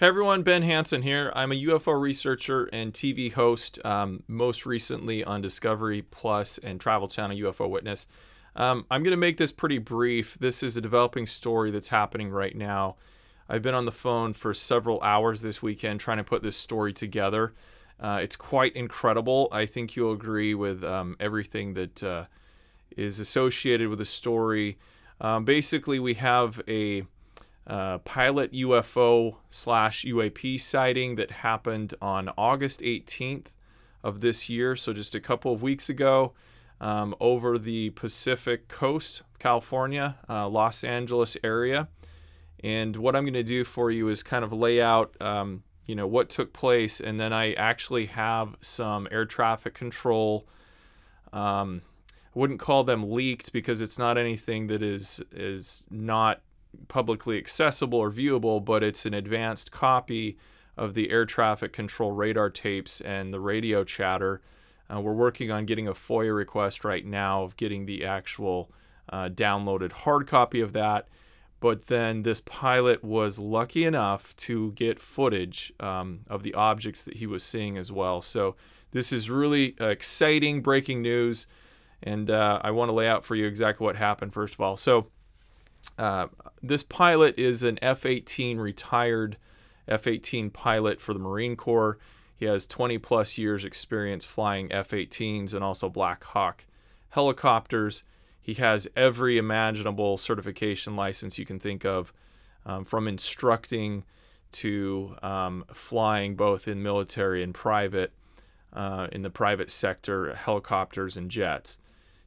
Hey everyone, Ben Hansen here. I'm a UFO researcher and TV host, um, most recently on Discovery Plus and Travel Channel UFO Witness. Um, I'm going to make this pretty brief. This is a developing story that's happening right now. I've been on the phone for several hours this weekend trying to put this story together. Uh, it's quite incredible. I think you'll agree with um, everything that uh, is associated with the story. Um, basically, we have a uh, pilot UFO slash UAP sighting that happened on August 18th of this year, so just a couple of weeks ago, um, over the Pacific coast, California, uh, Los Angeles area. And what I'm going to do for you is kind of lay out, um, you know, what took place, and then I actually have some air traffic control. Um, I wouldn't call them leaked because it's not anything that is is not publicly accessible or viewable, but it's an advanced copy of the air traffic control radar tapes and the radio chatter. Uh, we're working on getting a FOIA request right now of getting the actual uh, downloaded hard copy of that. But then this pilot was lucky enough to get footage um, of the objects that he was seeing as well. So this is really exciting breaking news. And uh, I want to lay out for you exactly what happened, first of all. So uh, this pilot is an F 18 retired F 18 pilot for the Marine Corps. He has 20 plus years experience flying F 18s and also Black Hawk helicopters. He has every imaginable certification license you can think of, um, from instructing to um, flying both in military and private, uh, in the private sector, helicopters and jets.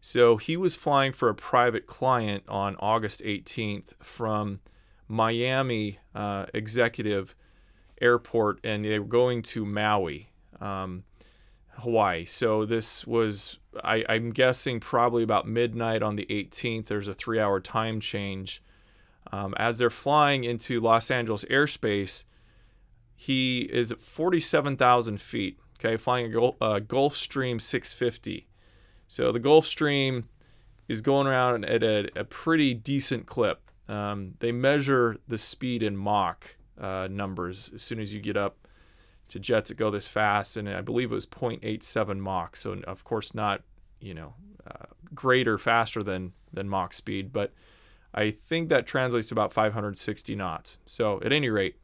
So he was flying for a private client on August 18th from Miami uh, Executive Airport, and they were going to Maui, um, Hawaii. So this was, I, I'm guessing, probably about midnight on the 18th. There's a three hour time change. Um, as they're flying into Los Angeles airspace, he is at 47,000 feet, okay, flying a Gulf, uh, Gulfstream 650. So the Gulfstream is going around at a, a pretty decent clip. Um, they measure the speed in Mach uh, numbers as soon as you get up to jets that go this fast, and I believe it was 0.87 Mach. So of course not, you know, uh, greater, faster than than Mach speed, but I think that translates to about 560 knots. So at any rate,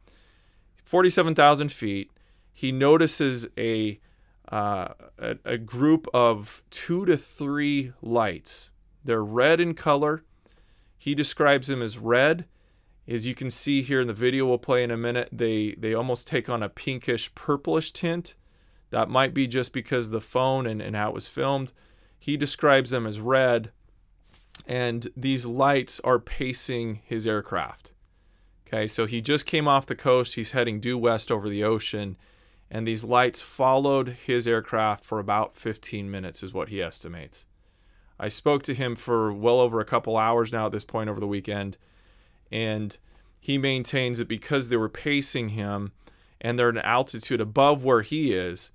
47,000 feet. He notices a uh, a, a group of two to three lights. They're red in color. He describes them as red. As you can see here in the video we'll play in a minute, they, they almost take on a pinkish purplish tint. That might be just because the phone and, and how it was filmed. He describes them as red, and these lights are pacing his aircraft. Okay, so he just came off the coast. He's heading due west over the ocean and these lights followed his aircraft for about 15 minutes, is what he estimates. I spoke to him for well over a couple hours now at this point over the weekend, and he maintains that because they were pacing him and they're at an altitude above where he is,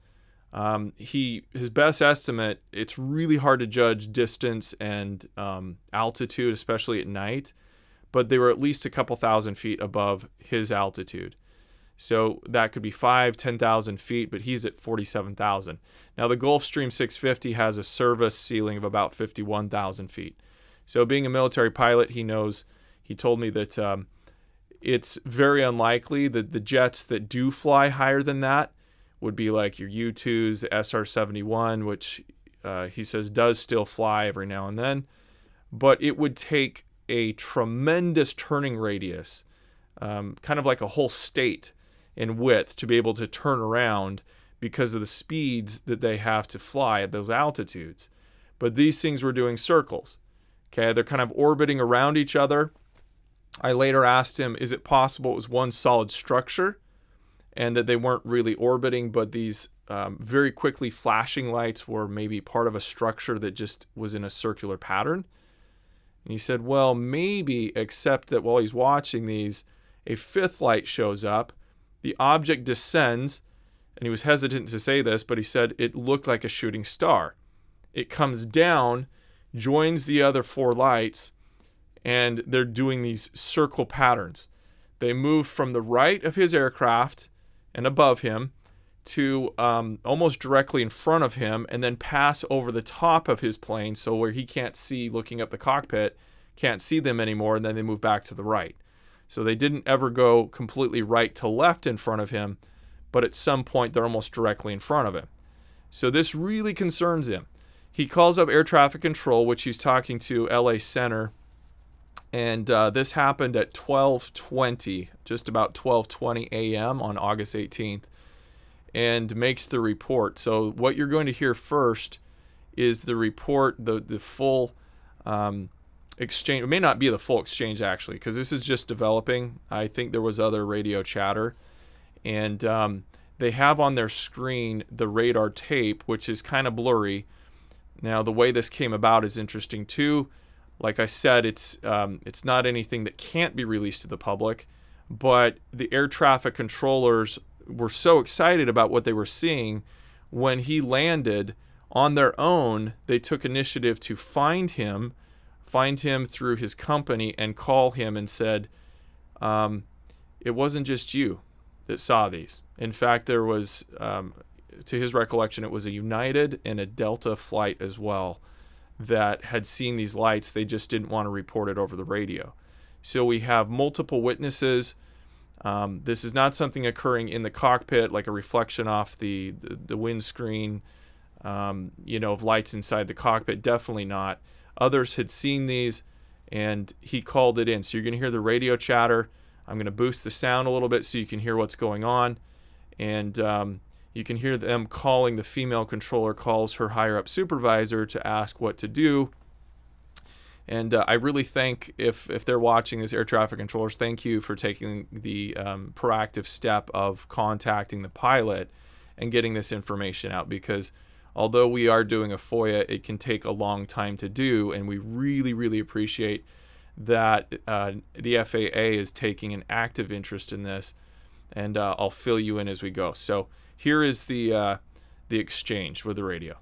um, he his best estimate. It's really hard to judge distance and um, altitude, especially at night, but they were at least a couple thousand feet above his altitude. So that could be five, 10,000 feet, but he's at 47,000. Now the Gulfstream 650 has a service ceiling of about 51,000 feet. So being a military pilot, he knows, he told me that um, it's very unlikely that the jets that do fly higher than that would be like your U-2s, the SR-71, which uh, he says does still fly every now and then. But it would take a tremendous turning radius, um, kind of like a whole state, in width to be able to turn around because of the speeds that they have to fly at those altitudes. But these things were doing circles. Okay, they're kind of orbiting around each other. I later asked him, is it possible it was one solid structure and that they weren't really orbiting, but these um, very quickly flashing lights were maybe part of a structure that just was in a circular pattern? And he said, well, maybe, except that while he's watching these, a fifth light shows up the object descends, and he was hesitant to say this, but he said it looked like a shooting star. It comes down, joins the other four lights, and they're doing these circle patterns. They move from the right of his aircraft and above him to um, almost directly in front of him and then pass over the top of his plane so where he can't see looking up the cockpit can't see them anymore and then they move back to the right so they didn't ever go completely right to left in front of him but at some point they're almost directly in front of him so this really concerns him he calls up air traffic control which he's talking to la center and uh, this happened at 12:20 just about 12:20 a.m. on August 18th and makes the report. So what you're going to hear first is the report, the the full um, exchange. It may not be the full exchange actually, because this is just developing. I think there was other radio chatter, and um, they have on their screen the radar tape, which is kind of blurry. Now the way this came about is interesting too. Like I said, it's um, it's not anything that can't be released to the public, but the air traffic controllers were so excited about what they were seeing when he landed on their own they took initiative to find him find him through his company and call him and said um, it wasn't just you that saw these in fact there was um, to his recollection it was a united and a delta flight as well that had seen these lights they just didn't want to report it over the radio so we have multiple witnesses um, this is not something occurring in the cockpit, like a reflection off the the, the windscreen, um, you know, of lights inside the cockpit. Definitely not. Others had seen these, and he called it in. So you're going to hear the radio chatter. I'm going to boost the sound a little bit so you can hear what's going on, and um, you can hear them calling. The female controller calls her higher up supervisor to ask what to do. And uh, I really thank, if if they're watching this, air traffic controllers, thank you for taking the um, proactive step of contacting the pilot and getting this information out because although we are doing a FOIA, it can take a long time to do, and we really really appreciate that uh, the FAA is taking an active interest in this, and uh, I'll fill you in as we go. So here is the uh, the exchange with the radio.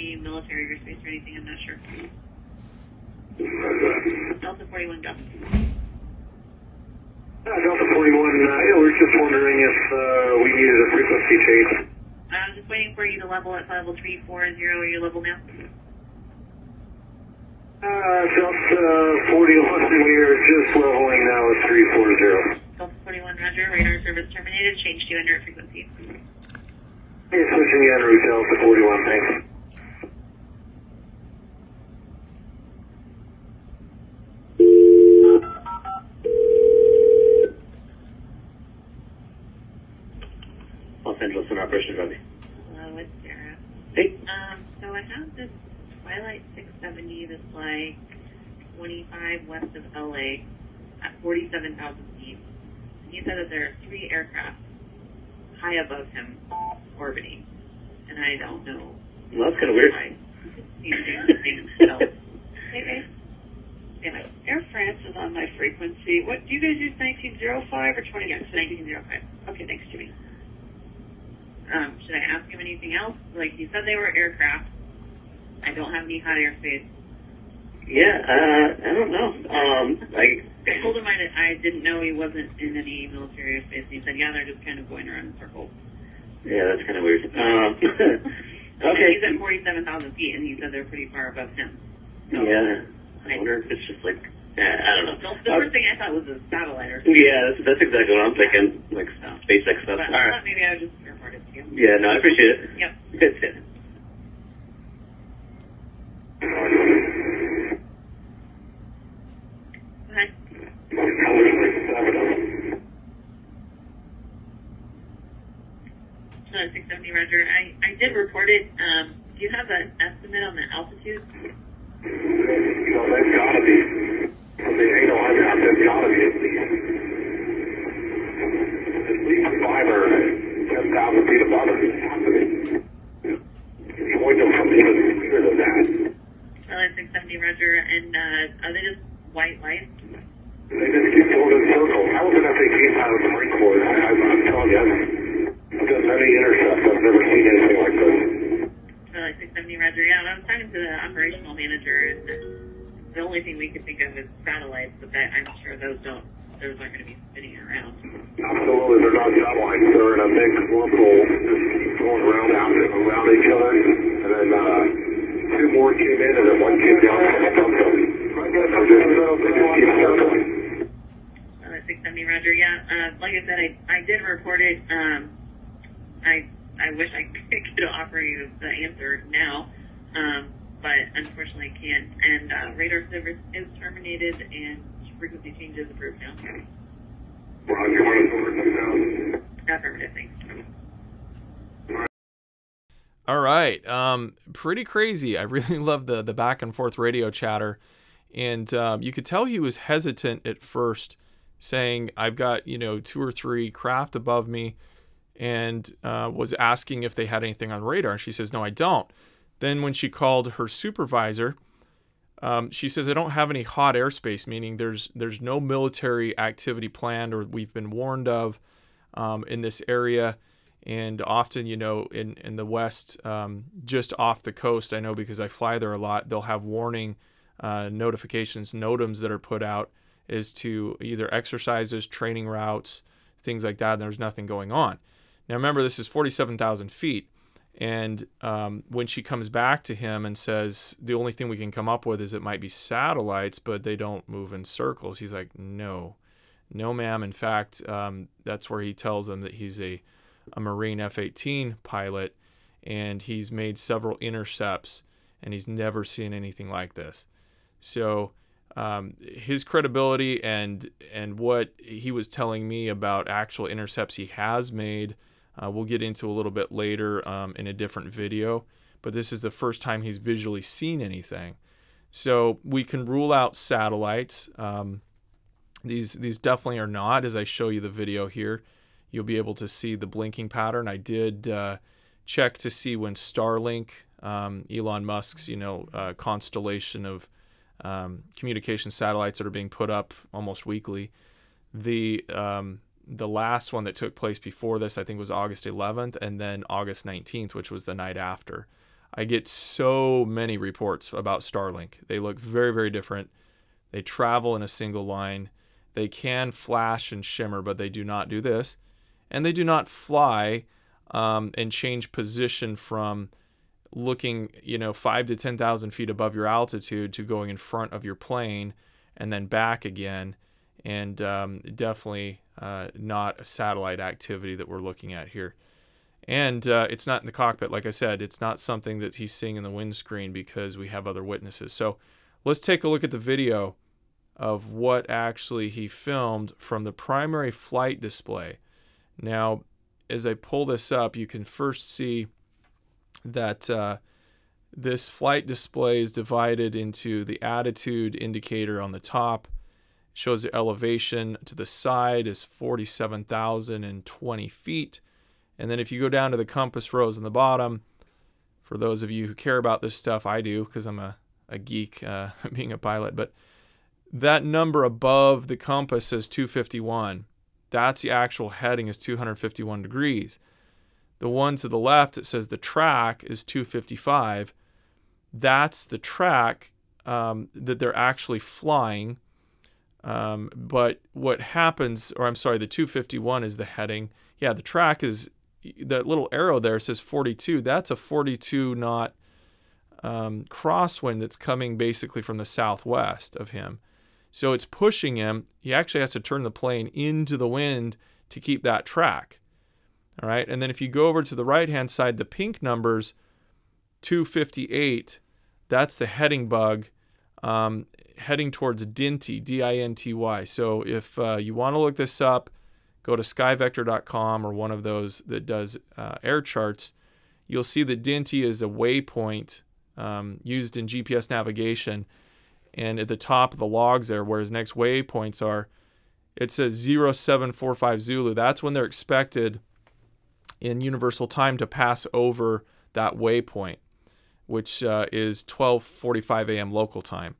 any military airspace or anything. I'm not sure. Delta 41 Delta. Uh, Delta 41, uh, We're just wondering if uh, we needed a frequency change. I'm just waiting for you to level at level 340. Are you level now? Uh, Delta uh, 41, we are just leveling now at 340. Delta 41, roger. Radar service terminated. Change to under frequency. Hey, switching Delta 41, thanks. Angeles and Operation Valley. Uh, Hello, it's Sarah. Hey. Um, so I have this Twilight 670 that's like 25 west of LA at 47,000 feet. And he said that there are three aircraft high above him orbiting, and I don't know. Well, that's kind of weird. so, okay. Air France is on my frequency. What do you guys use? 1905 or 20? Yes, 1905. Okay, thanks, Jimmy. Um, should I ask him anything else? Like you said, they were aircraft. I don't have any hot airspace. Yeah, uh, I don't know. Um, like I told him I, I didn't know he wasn't in any military airspace. He said, yeah, they're just kind of going around in circles. Yeah, that's kind of weird. Um, okay. He's at 47,000 feet, and he said they're pretty far above him. So, yeah. I wonder if it's just like uh, I don't know. The first uh, thing I thought was a satellite or something. Yeah, that's, that's exactly what I'm thinking. Like so, SpaceX stuff. But All right. Maybe I was just collaborative too. Yeah, no, I appreciate it. Yep. That's it. Okay. Uh, 670 Roger. I, I did report it. Um, do you have an estimate on the altitude? And frequency changes approved now. Now. All right. Um, pretty crazy. I really love the the back and forth radio chatter, and um, you could tell he was hesitant at first, saying, "I've got you know two or three craft above me," and uh, was asking if they had anything on radar. And she says, "No, I don't." Then when she called her supervisor, um, she says, "I don't have any hot airspace, meaning there's there's no military activity planned or we've been warned of um, in this area." and often you know in in the west um, just off the coast i know because i fly there a lot they'll have warning uh, notifications notams that are put out as to either exercises training routes things like that and there's nothing going on now remember this is 47000 feet and um, when she comes back to him and says the only thing we can come up with is it might be satellites but they don't move in circles he's like no no ma'am in fact um, that's where he tells them that he's a a Marine F 18 pilot, and he's made several intercepts, and he's never seen anything like this. So, um, his credibility and and what he was telling me about actual intercepts he has made, uh, we'll get into a little bit later um, in a different video. But this is the first time he's visually seen anything. So we can rule out satellites. Um, these these definitely are not, as I show you the video here you'll be able to see the blinking pattern. I did uh, check to see when Starlink, um, Elon Musk's you know uh, constellation of um, communication satellites that are being put up almost weekly. The um, the last one that took place before this, I think, was August 11th, and then August 19th, which was the night after. I get so many reports about Starlink. They look very, very different. They travel in a single line. They can flash and shimmer, but they do not do this and they do not fly um, and change position from looking, you know, five to 10,000 feet above your altitude to going in front of your plane and then back again. And um, definitely uh, not a satellite activity that we're looking at here. And uh, it's not in the cockpit, like I said, it's not something that he's seeing in the windscreen because we have other witnesses. So let's take a look at the video of what actually he filmed from the primary flight display. Now, as I pull this up, you can first see that uh, this flight display is divided into the attitude indicator on the top, shows the elevation to the side is 47,020 feet. And then if you go down to the compass rose on the bottom, for those of you who care about this stuff, I do because I'm a, a geek uh, being a pilot, but that number above the compass says 251. That's the actual heading is 251 degrees. The one to the left, it says the track is 255. That's the track um, that they're actually flying. Um, but what happens, or I'm sorry, the 251 is the heading. Yeah, the track is that little arrow there says 42. That's a 42 knot um, crosswind that's coming basically from the southwest of him. So it's pushing him. He actually has to turn the plane into the wind to keep that track. All right. And then if you go over to the right hand side, the pink numbers 258, that's the heading bug um, heading towards Dinty, D I N T Y. So if uh, you want to look this up, go to skyvector.com or one of those that does uh, air charts. You'll see that Dinty is a waypoint um, used in GPS navigation. And at the top of the logs there, where his next waypoints are, it says 0745 Zulu. That's when they're expected in universal time to pass over that waypoint, which uh, is 12:45 a.m. local time.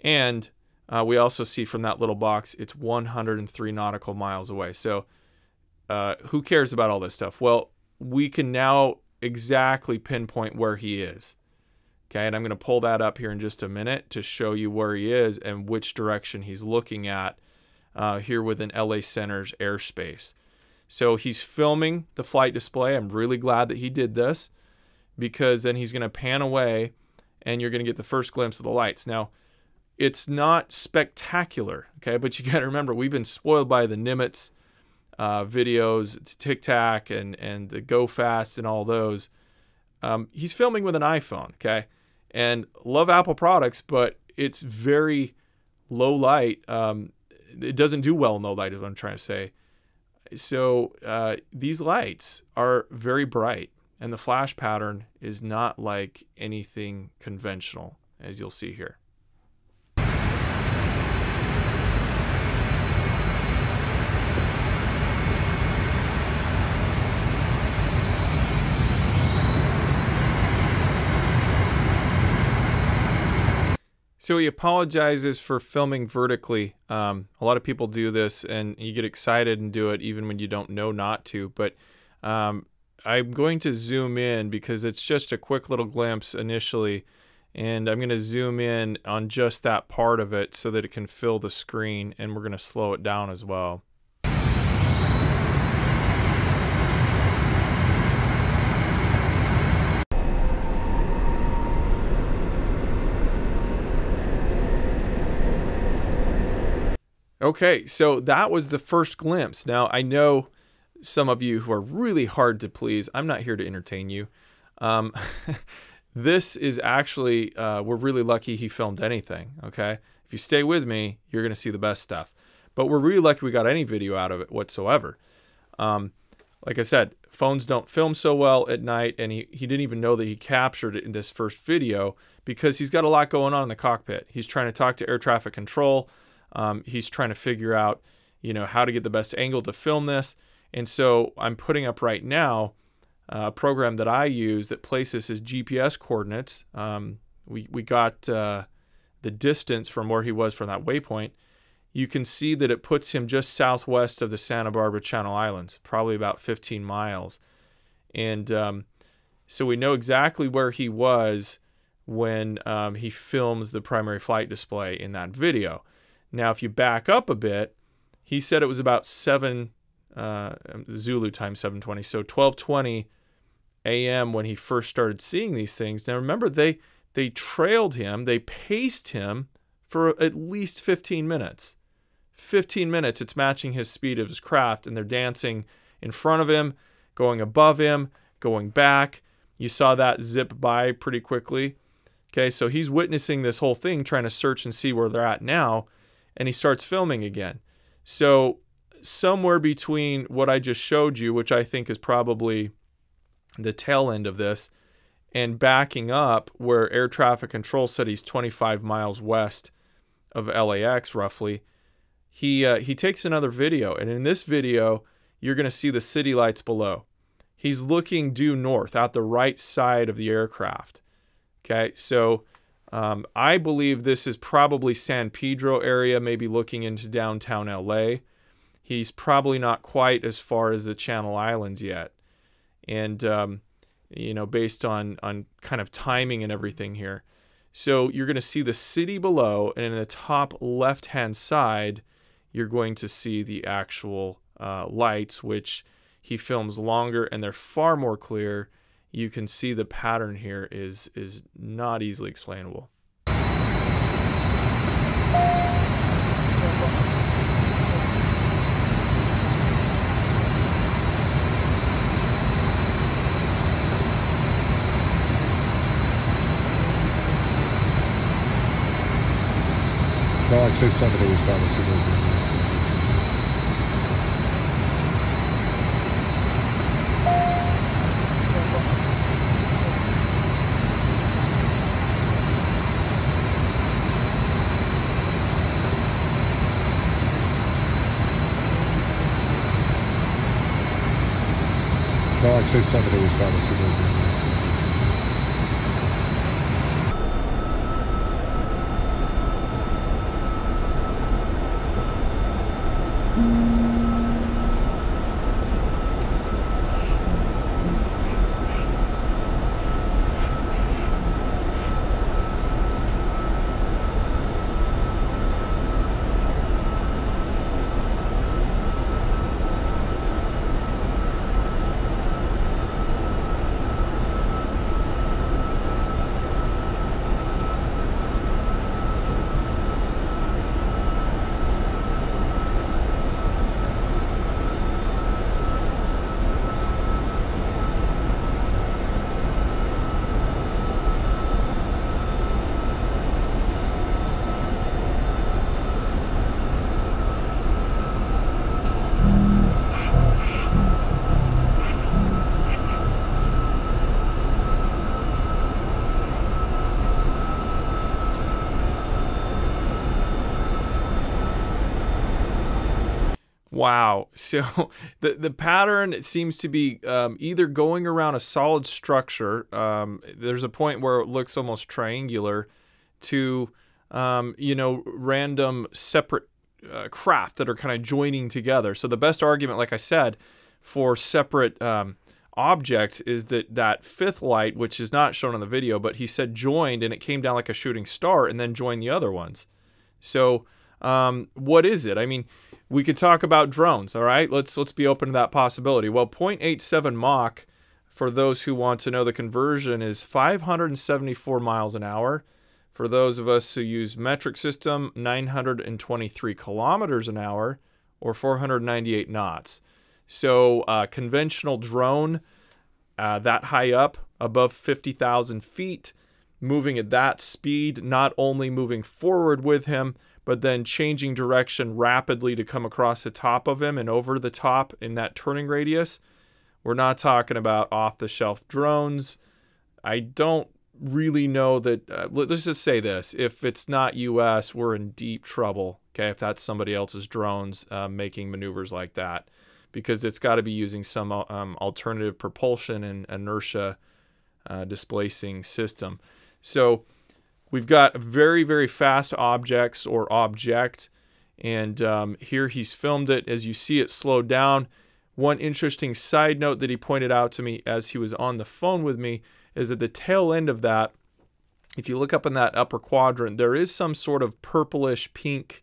And uh, we also see from that little box it's 103 nautical miles away. So uh, who cares about all this stuff? Well, we can now exactly pinpoint where he is. Okay, and I'm going to pull that up here in just a minute to show you where he is and which direction he's looking at uh, here within LA Center's airspace. So he's filming the flight display. I'm really glad that he did this because then he's going to pan away and you're going to get the first glimpse of the lights. Now, it's not spectacular, okay, but you got to remember we've been spoiled by the Nimitz uh, videos, Tic Tac, and and the Go Fast and all those. Um, he's filming with an iPhone, okay, and love Apple products, but it's very low light. Um, it doesn't do well in low light, is what I'm trying to say. So uh, these lights are very bright, and the flash pattern is not like anything conventional, as you'll see here. So he apologizes for filming vertically. Um, a lot of people do this, and you get excited and do it even when you don't know not to. But um, I'm going to zoom in because it's just a quick little glimpse initially, and I'm going to zoom in on just that part of it so that it can fill the screen, and we're going to slow it down as well. Okay, so that was the first glimpse. Now, I know some of you who are really hard to please. I'm not here to entertain you. Um, this is actually, uh, we're really lucky he filmed anything, okay? If you stay with me, you're going to see the best stuff. But we're really lucky we got any video out of it whatsoever. Um, like I said, phones don't film so well at night, and he, he didn't even know that he captured it in this first video because he's got a lot going on in the cockpit. He's trying to talk to air traffic control. Um, he's trying to figure out, you know, how to get the best angle to film this. And so I'm putting up right now a program that I use that places his GPS coordinates. Um, we, we got uh, the distance from where he was from that waypoint. You can see that it puts him just southwest of the Santa Barbara Channel Islands, probably about 15 miles. And um, so we know exactly where he was when um, he filmed the primary flight display in that video. Now, if you back up a bit, he said it was about 7 uh, Zulu time 720. So 1220 a.m. when he first started seeing these things. Now remember, they they trailed him, they paced him for at least 15 minutes. 15 minutes, it's matching his speed of his craft, and they're dancing in front of him, going above him, going back. You saw that zip by pretty quickly. Okay, so he's witnessing this whole thing, trying to search and see where they're at now and he starts filming again. So somewhere between what I just showed you, which I think is probably the tail end of this, and backing up where air traffic control said he's 25 miles west of LAX roughly, he uh, he takes another video, and in this video you're going to see the city lights below. He's looking due north, out the right side of the aircraft. Okay, so um, I believe this is probably San Pedro area, maybe looking into downtown LA. He's probably not quite as far as the Channel Islands yet. And, um, you know, based on, on kind of timing and everything here. So you're going to see the city below, and in the top left hand side, you're going to see the actual uh, lights, which he films longer and they're far more clear you can see the pattern here is is not easily explainable. Galaxy 70 we status to movement. Galaxy 70 we status to movement. Wow. So the the pattern seems to be um, either going around a solid structure. Um, there's a point where it looks almost triangular, to um, you know random separate uh, craft that are kind of joining together. So the best argument, like I said, for separate um, objects is that that fifth light, which is not shown on the video, but he said joined and it came down like a shooting star and then joined the other ones. So um, what is it? I mean, we could talk about drones. All right, let's let's be open to that possibility. Well, 0.87 Mach, for those who want to know the conversion, is 574 miles an hour. For those of us who use metric system, 923 kilometers an hour, or 498 knots. So, uh, conventional drone, uh, that high up, above 50,000 feet, moving at that speed, not only moving forward with him, but then changing direction rapidly to come across the top of him and over the top in that turning radius. We're not talking about off the shelf drones. I don't really know that. Uh, let's just say this if it's not US, we're in deep trouble. Okay, if that's somebody else's drones uh, making maneuvers like that, because it's got to be using some um, alternative propulsion and inertia uh, displacing system. So, We've got very, very fast objects or object. And um, here he's filmed it. As you see it slowed down. One interesting side note that he pointed out to me as he was on the phone with me is that the tail end of that, if you look up in that upper quadrant, there is some sort of purplish pink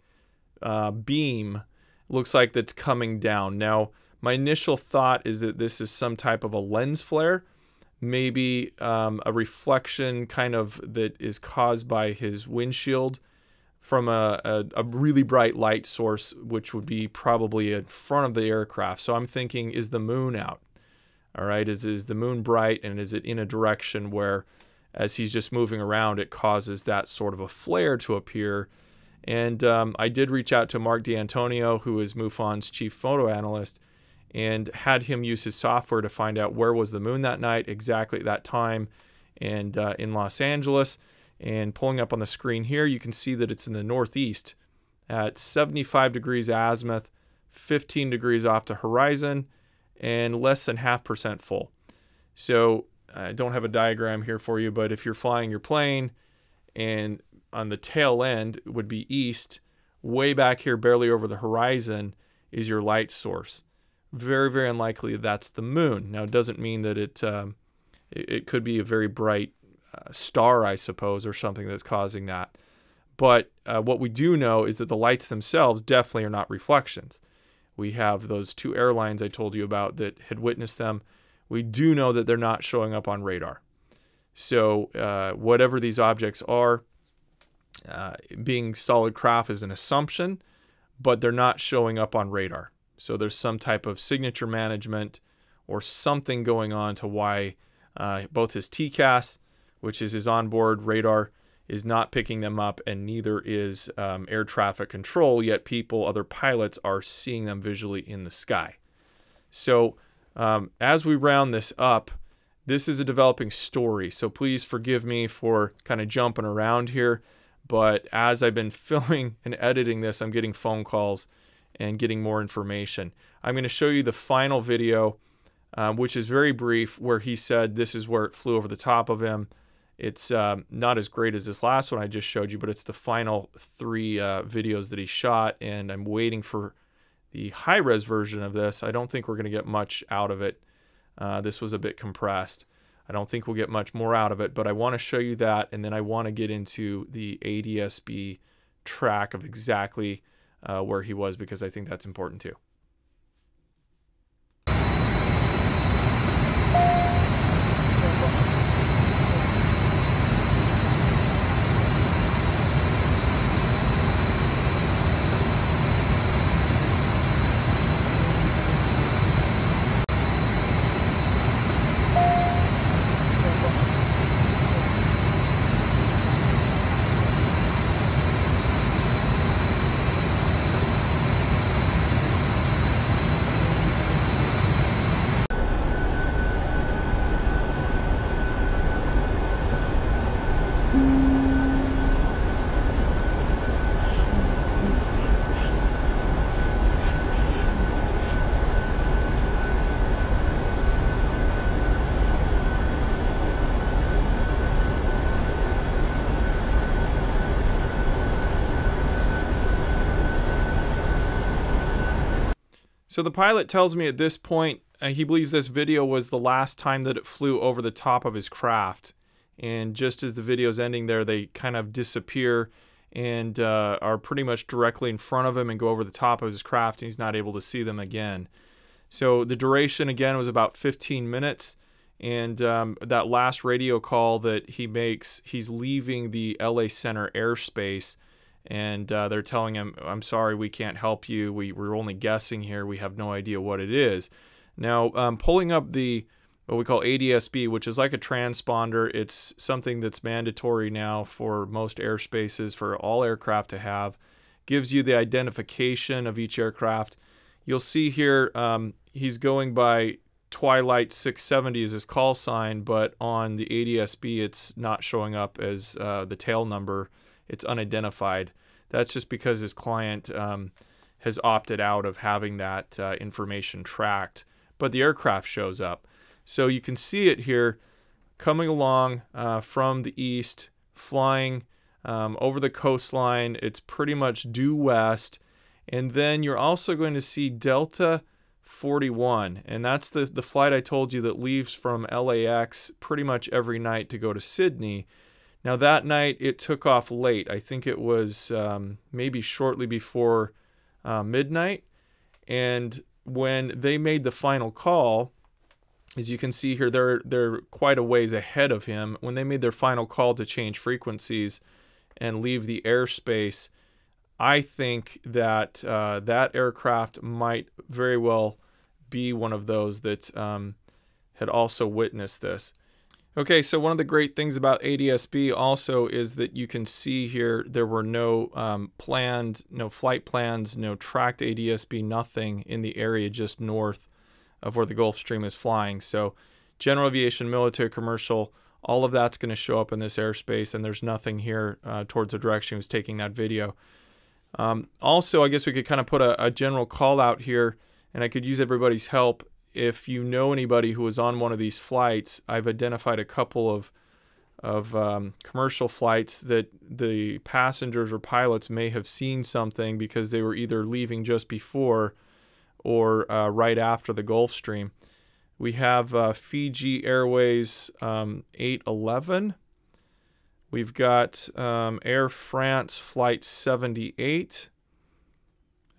uh, beam. Looks like that's coming down. Now, my initial thought is that this is some type of a lens flare maybe um, a reflection kind of that is caused by his windshield from a, a, a, really bright light source, which would be probably in front of the aircraft. So I'm thinking, is the moon out? All right, is, is the moon bright and is it in a direction where, as he's just moving around, it causes that sort of a flare to appear? And um, I did reach out to Mark D'Antonio, who is MUFON's chief photo analyst, and had him use his software to find out where was the moon that night, exactly at that time, and uh, in Los Angeles. And pulling up on the screen here, you can see that it's in the northeast at 75 degrees azimuth, 15 degrees off the horizon, and less than half percent full. So I don't have a diagram here for you, but if you're flying your plane and on the tail end would be east, way back here, barely over the horizon, is your light source very, very unlikely that's the moon. Now, it doesn't mean that it, um, it, it, could be a very bright uh, star, I suppose, or something that's causing that. But uh, what we do know is that the lights themselves definitely are not reflections. We have those two airlines I told you about that had witnessed them. We do know that they're not showing up on radar. So, uh, whatever these objects are, uh, being solid craft is an assumption, but they're not showing up on radar. So there's some type of signature management or something going on to why uh, both his TCAS, which is his onboard radar, is not picking them up, and neither is um, air traffic control. Yet people, other pilots, are seeing them visually in the sky. So um, as we round this up, this is a developing story. So please forgive me for kind of jumping around here. But as I've been filming and editing this, I'm getting phone calls and getting more information. I'm going to show you the final video, um, which is very brief, where he said this is where it flew over the top of him. It's um, not as great as this last one I just showed you, but it's the final three uh, videos that he shot, and I'm waiting for the high res version of this. I don't think we're going to get much out of it. Uh, this was a bit compressed. I don't think we'll get much more out of it, but I want to show you that, and then I want to get into the ADSB track of exactly uh, where he was because I think that's important too. So the pilot tells me at this point uh, he believes this video was the last time that it flew over the top of his craft. And just as the video's ending there, they kind of disappear and uh, are pretty much directly in front of him and go over the top of his craft, and he's not able to see them again. So the duration again was about 15 minutes. And um, that last radio call that he makes, he's leaving the LA Center airspace and uh, they're telling him, "I'm sorry, we can't help you. We we're only guessing here. We have no idea what it is." Now, um, pulling up the what we call ADSB, which is like a transponder, it's something that's mandatory now for most airspaces for all aircraft to have. Gives you the identification of each aircraft. You'll see here um, he's going by Twilight 670 is his call sign, but on the ADSB it's not showing up as uh, the tail number it's unidentified. That's just because his client um, has opted out of having that uh, information tracked, but the aircraft shows up. So you can see it here coming along uh, from the east, flying um, over the coastline. It's pretty much due west. And then you're also going to see Delta 41, and that's the, the flight I told you that leaves from LAX pretty much every night to go to Sydney. Now, that night it took off late. I think it was um, maybe shortly before uh, midnight. And when they made the final call, as you can see here, they're, they're quite a ways ahead of him. When they made their final call to change frequencies and leave the airspace, I think that uh, that aircraft might very well be one of those that um, had also witnessed this. Okay, so one of the great things about ADSB also is that you can see here there were no um, planned, no flight plans, no tracked ADSB, nothing in the area just north of where the Gulfstream is flying. So general aviation, military, commercial, all of that's going to show up in this airspace, and there's nothing here uh, towards the direction he was taking that video. Um, also, I guess we could kind of put a, a general call out here, and I could use everybody's help if you know anybody who was on one of these flights, I've identified a couple of of um, commercial flights that the passengers or pilots may have seen something because they were either leaving just before or uh, right after the Gulfstream. We have uh, Fiji Airways um, 811. We've got um, Air France Flight 78.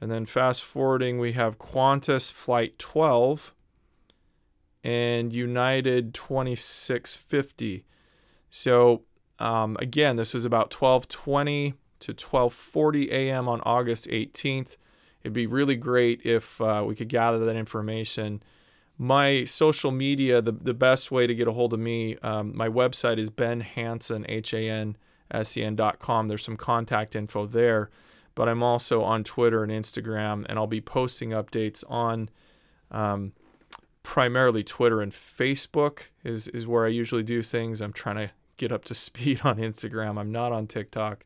And then fast forwarding, we have Qantas Flight 12 and United 2650. So um, again, this was about 1220 to 1240 a.m. on August 18th. It'd be really great if uh, we could gather that information. My social media, the, the best way to get a hold of me, um, my website is Ben Hansen, H A N sen.com. There's some contact info there, but I'm also on Twitter and Instagram, and I'll be posting updates on um, primarily Twitter and Facebook is is where I usually do things. I'm trying to get up to speed on Instagram. I'm not on TikTok,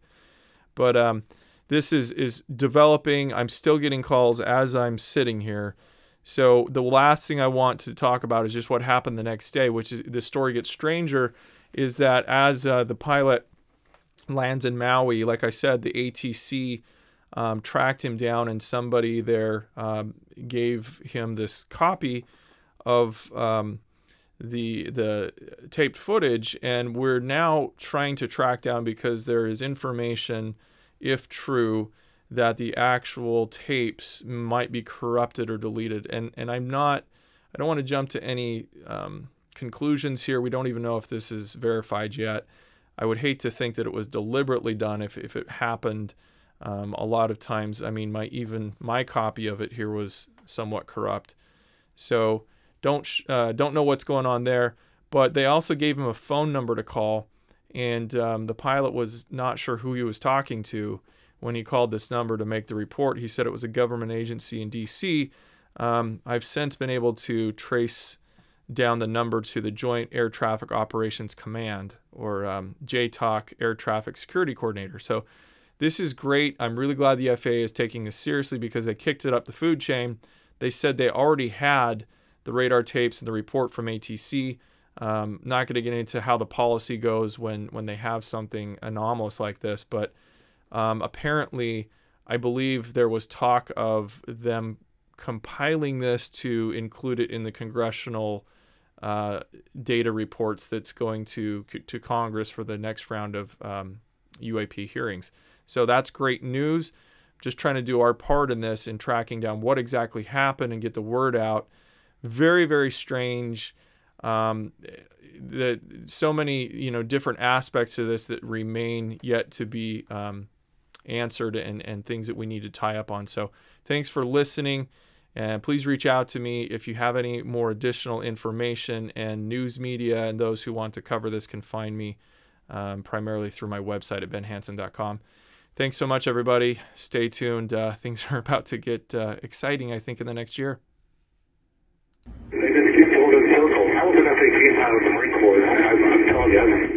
but um, this is is developing. I'm still getting calls as I'm sitting here. So the last thing I want to talk about is just what happened the next day, which is the story gets stranger. Is that as uh, the pilot lands in Maui, like I said, the ATC um, tracked him down, and somebody there um, gave him this copy of um, the the taped footage, and we're now trying to track down because there is information, if true, that the actual tapes might be corrupted or deleted. And and I'm not, I don't want to jump to any um, conclusions here. We don't even know if this is verified yet. I would hate to think that it was deliberately done if if it happened. Um, a lot of times, I mean, my even my copy of it here was somewhat corrupt. So don't uh, don't know what's going on there. But they also gave him a phone number to call, and um, the pilot was not sure who he was talking to when he called this number to make the report. He said it was a government agency in D.C. Um, I've since been able to trace down the number to the Joint Air Traffic Operations Command, or um, JTOC Air Traffic Security Coordinator. So this is great. I'm really glad the FAA is taking this seriously because they kicked it up the food chain. They said they already had the radar tapes and the report from ATC. Um, not going to get into how the policy goes when when they have something anomalous like this, but um, apparently, I believe there was talk of them compiling this to include it in the congressional uh, data reports that's going to to Congress for the next round of um, UAP hearings. So that's great news. Just trying to do our part in this in tracking down what exactly happened and get the word out. Very, very strange. Um, that so many you know different aspects of this that remain yet to be um, answered and, and things that we need to tie up on. So thanks for listening. And please reach out to me if you have any more additional information and news media. And those who want to cover this can find me um, primarily through my website at benhansen.com. Thanks so much, everybody. Stay tuned. Uh, things are about to get uh, exciting, I think, in the next year. They just keep in circles. I was an F-18 pilot in the Marine Corps. I'm, I'm telling you,